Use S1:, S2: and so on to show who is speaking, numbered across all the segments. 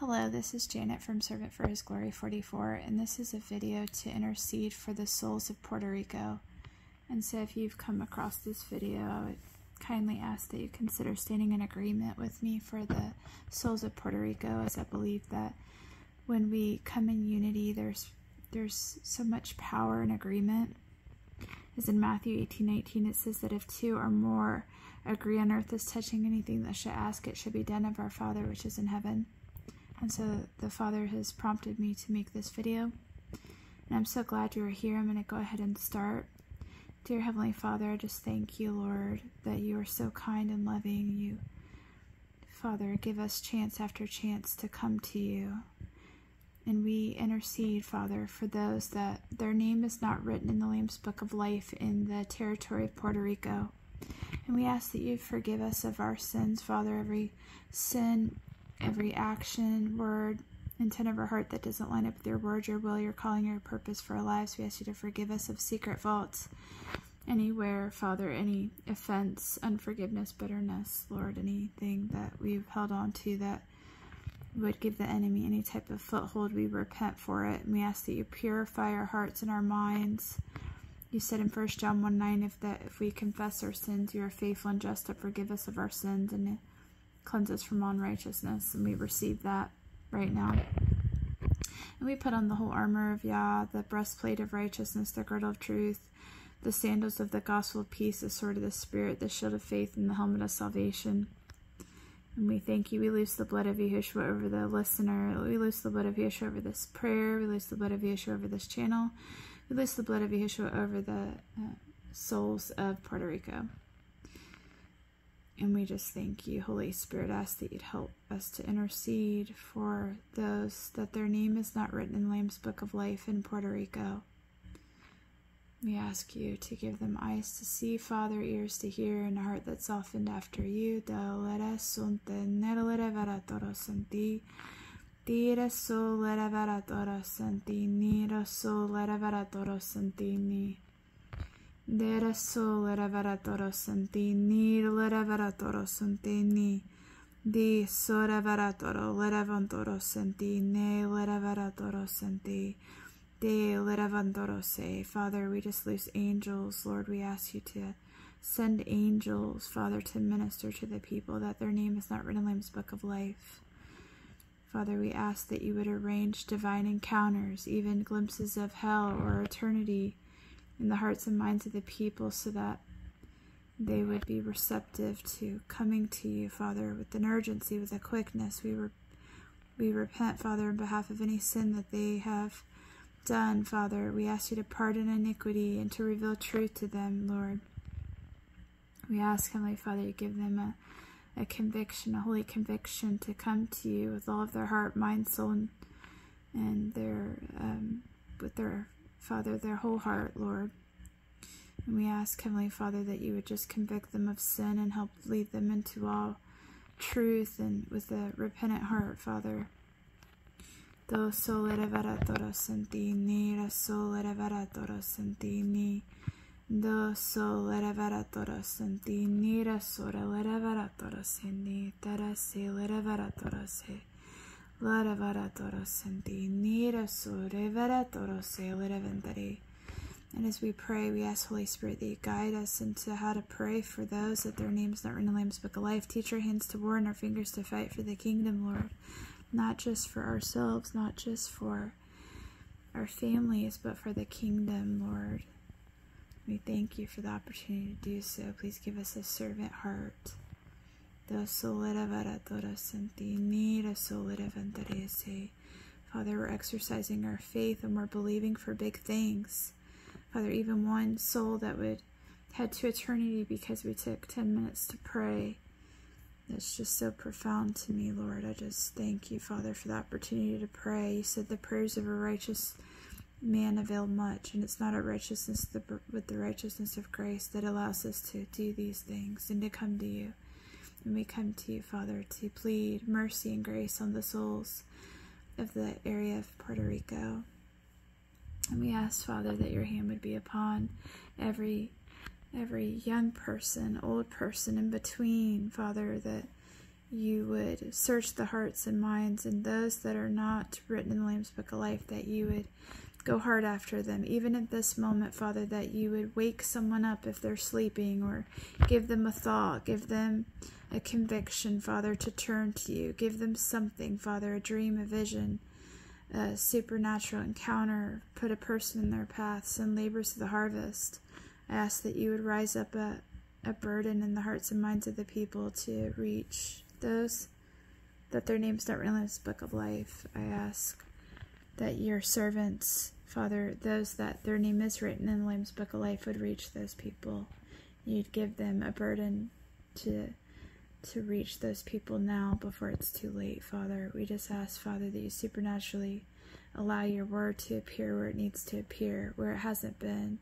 S1: Hello, this is Janet from Servant for His Glory 44, and this is a video to intercede for the souls of Puerto Rico. And so if you've come across this video, I would kindly ask that you consider standing in agreement with me for the souls of Puerto Rico, as I believe that when we come in unity, there's there's so much power in agreement. As in Matthew 18, 18, it says that if two or more agree on earth as touching anything that should ask, it should be done of our Father which is in heaven. And so the Father has prompted me to make this video. And I'm so glad you are here. I'm going to go ahead and start. Dear Heavenly Father, I just thank you, Lord, that you are so kind and loving. You, Father, give us chance after chance to come to you. And we intercede, Father, for those that their name is not written in the Lamb's Book of Life in the territory of Puerto Rico. And we ask that you forgive us of our sins, Father, every sin every action, word, intent of our heart that doesn't line up with your word, your will, your calling, your purpose for our lives. We ask you to forgive us of secret faults anywhere, Father, any offense, unforgiveness, bitterness, Lord, anything that we've held on to that would give the enemy any type of foothold, we repent for it. And we ask that you purify our hearts and our minds. You said in 1 John 1 9, if that if we confess our sins, you are faithful and just to forgive us of our sins and cleanse us from unrighteousness, and we receive that right now. And we put on the whole armor of Yah, the breastplate of righteousness, the girdle of truth, the sandals of the gospel of peace, the sword of the Spirit, the shield of faith, and the helmet of salvation. And we thank you. We loose the blood of Yeshua over the listener. We loose the blood of Yeshua over this prayer. We loose the blood of Yeshua over this channel. We loose the blood of Yeshua over the uh, souls of Puerto Rico. And we just thank you, Holy Spirit. Ask that you'd help us to intercede for those that their name is not written in Lamb's Book of Life in Puerto Rico. We ask you to give them eyes to see, Father, ears to hear, and a heart that's softened after you. Tira so lera vara toro santini, raso lera vara toro santini. Dera so lera toro santini, lera toro santini. Di sora toro lera toro santini, lera toro santi. De lera se. Father, we just loose angels. Lord, we ask you to send angels, Father, to minister to the people that their name is not written in Lamb's Book of Life. Father, we ask that you would arrange divine encounters, even glimpses of hell or eternity in the hearts and minds of the people so that they would be receptive to coming to you, Father, with an urgency, with a quickness. We, re- we repent, Father, on behalf of any sin that they have done, Father. We ask you to pardon iniquity and to reveal truth to them, Lord. We ask, Heavenly Father, to give them a, a conviction, a holy conviction to come to you with all of their heart, mind, soul, and, and their um, with their Father, their whole heart, Lord. And we ask, Heavenly Father, that you would just convict them of sin and help lead them into all truth and with a repentant heart, Father. Do solere varatoro sentini, ra solere varatoro sentini. Do solere varatoro sentini, ra solere varatoro sentini, tara se lere varatoro se. And as we pray, we ask Holy Spirit that you guide us into how to pray for those that their names not written in the Lamb's Book of Life. Teach our hands to war and our fingers to fight for the kingdom, Lord. Not just for ourselves, not just for our families, but for the kingdom, Lord. We thank you for the opportunity to do so. Please give us a servant heart. Father, we're exercising our faith and we're believing for big things. Father, even one soul that would head to eternity because we took 10 minutes to pray. That's just so profound to me, Lord. I just thank you, Father, for the opportunity to pray. You said the prayers of a righteous man avail much, and it's not our righteousness but the righteousness of grace that allows us to do these things and to come to you. And we come to you, Father, to plead mercy and grace on the souls of the area of Puerto Rico. And we ask, Father, that your hand would be upon every every young person, old person in between, Father, that you would search the hearts and minds, and those that are not written in the Lamb's Book of Life, that you would go hard after them. Even at this moment, Father, that you would wake someone up if they're sleeping, or give them a thought, give them a conviction, Father, to turn to you. Give them something, Father, a dream, a vision, a supernatural encounter. Put a person in their path, send laborers to the harvest. I ask that you would rise up a, a burden in the hearts and minds of the people to reach those that their names don't written in this book of life. I ask that your servants, Father, those that their name is written in the Lamb's book of life, would reach those people. You'd give them a burden to to reach those people now before it's too late, Father. We just ask, Father, that you supernaturally allow your word to appear where it needs to appear, where it hasn't been.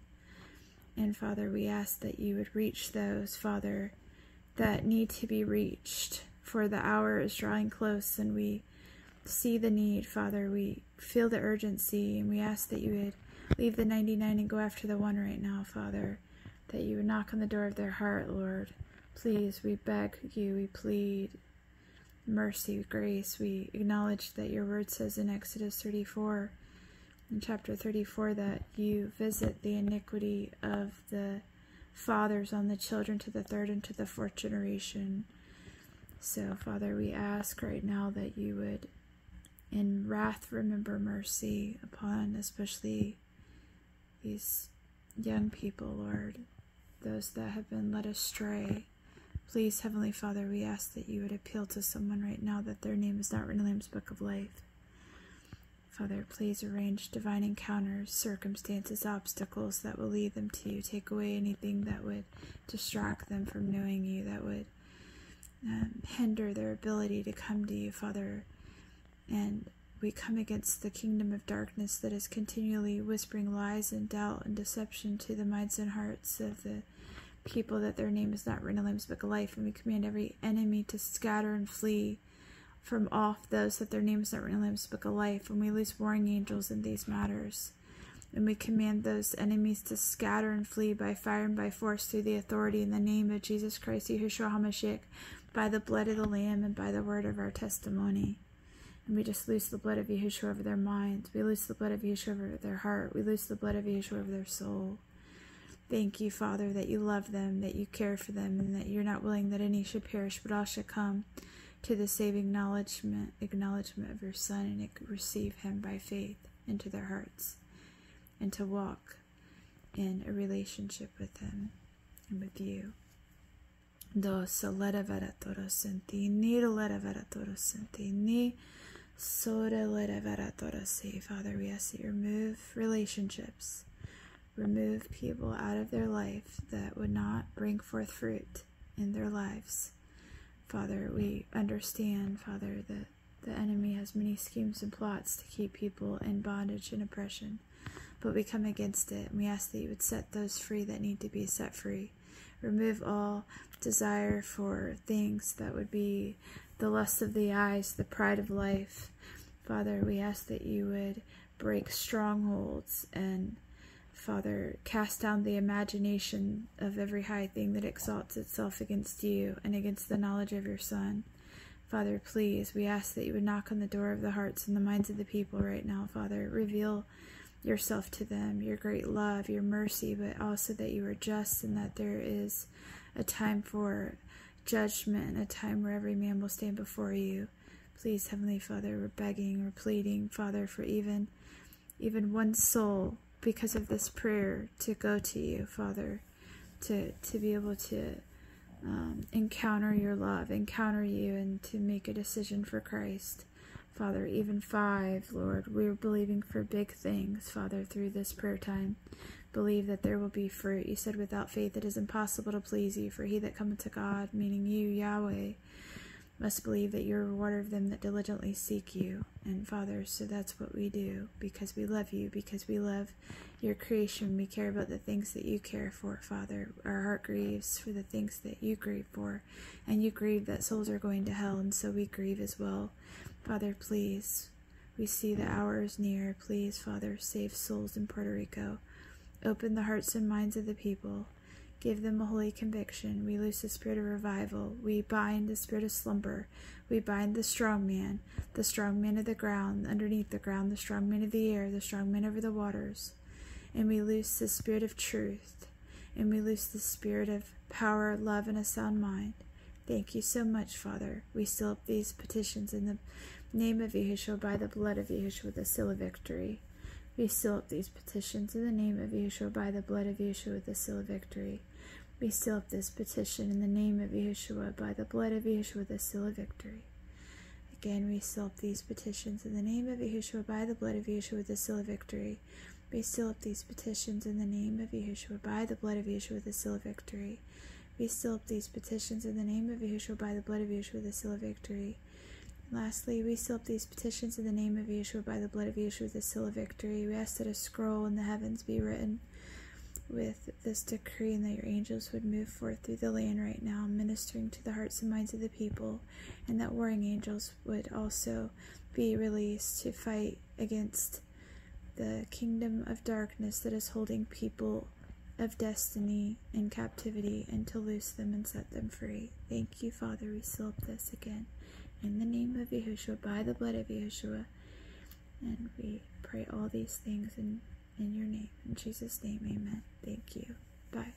S1: And Father, we ask that you would reach those, Father, that need to be reached for the hour is drawing close and we see the need, Father. We feel the urgency and we ask that you would leave the 99 and go after the one right now, Father. That you would knock on the door of their heart, Lord. Please, we beg you, we plead mercy, grace. We acknowledge that your word says in Exodus 34, in chapter 34, that you visit the iniquity of the fathers on the children to the third and to the fourth generation. So, Father, we ask right now that you would, in wrath, remember mercy upon especially these young people, Lord, those that have been led astray. Please, Heavenly Father, we ask that you would appeal to someone right now that their name is not written in the Lamb's Book of Life. Father, please arrange divine encounters, circumstances, obstacles that will lead them to you. Take away anything that would distract them from knowing you, that would um, hinder their ability to come to you, Father. And we come against the kingdom of darkness that is continually whispering lies and doubt and deception to the minds and hearts of the people that their name is not written in the Lamb's Book of Life. And we command every enemy to scatter and flee from off those that their name is not written in the Lamb's Book of Life. And we lose warring angels in these matters. And we command those enemies to scatter and flee by fire and by force through the authority in the name of Jesus Christ, Yahushua HaMashiach, by the blood of the Lamb and by the word of our testimony. And we just loose the blood of Yahushua over their minds. We loose the blood of Yahushua over their heart. We loose the blood of Yahushua over their soul. Thank you, Father, that you love them, that you care for them, and that you're not willing that any should perish, but all should come to the saving acknowledgement, acknowledgement of your Son and receive him by faith into their hearts, and to walk in a relationship with him and with you. Dos lera vera toro senti ni lera vera toro senti ni sora lera vera toro se. Father, we ask that you remove relationships, remove people out of their life that would not bring forth fruit in their lives. Father, we understand, Father, that the enemy has many schemes and plots to keep people in bondage and oppression, but we come against it and we ask that you would set those free that need to be set free. Remove all desire for things that would be the lust of the eyes, the pride of life. Father, we ask that you would break strongholds and Father, cast down the imagination of every high thing that exalts itself against you and against the knowledge of your Son. Father, please, we ask that you would knock on the door of the hearts and the minds of the people right now, Father. Reveal yourself to them, your great love, your mercy, but also that you are just and that there is a time for judgment, a time where every man will stand before you. Please, Heavenly Father, we're begging, we're pleading, Father, for even even one soul because of this prayer to go to you, Father, to to be able to um, encounter your love, encounter you, and to make a decision for Christ. Father, even five, Lord, we're believing for big things, Father, through this prayer time. Believe that there will be fruit. You said, without faith it is impossible to please you, for he that cometh to God, meaning you, Yahweh, must believe that you're a rewarder of them that diligently seek you. And Father, so that's what we do because we love you, because we love your creation. We care about the things that you care for, Father. Our heart grieves for the things that you grieve for. And you grieve that souls are going to hell, and so we grieve as well. Father, please, we see the hour is near. Please, Father, save souls in Puerto Rico. Open the hearts and minds of the people. Give them a holy conviction. We loose the spirit of revival. We bind the spirit of slumber. We bind the strong man, the strong man of the ground, underneath the ground, the strong man of the air, the strong man over the waters. And we loose the spirit of truth. And we loose the spirit of power, love, and a sound mind. Thank you so much, Father. We seal up these petitions in the name of Yahushua by the blood of Yahushua, the seal of victory. We seal up these petitions in the name of Yeshua by the blood of Yeshua with the seal of victory. We seal up this petition in the name of Yeshua by the blood of Yeshua with the seal of victory. Again, we seal up these petitions in the name of Yeshua by the blood of Yeshua with the seal of victory. We seal up these petitions in the name of Yeshua by the blood of Yeshua with the seal of victory. We seal up these petitions in the name of Yeshua by the blood of Yeshua with the seal of victory. Lastly, we seal up these petitions in the name of Yeshua by the blood of Yeshua the seal of victory. We ask that a scroll in the heavens be written with this decree and that your angels would move forth through the land right now, ministering to the hearts and minds of the people, and that warring angels would also be released to fight against the kingdom of darkness that is holding people of destiny in captivity and to loose them and set them free. Thank you, Father. We seal up this again in the name of Yahushua, by the blood of Yahushua. And we pray all these things in, in your name. In Jesus' name, amen. Thank you. Bye.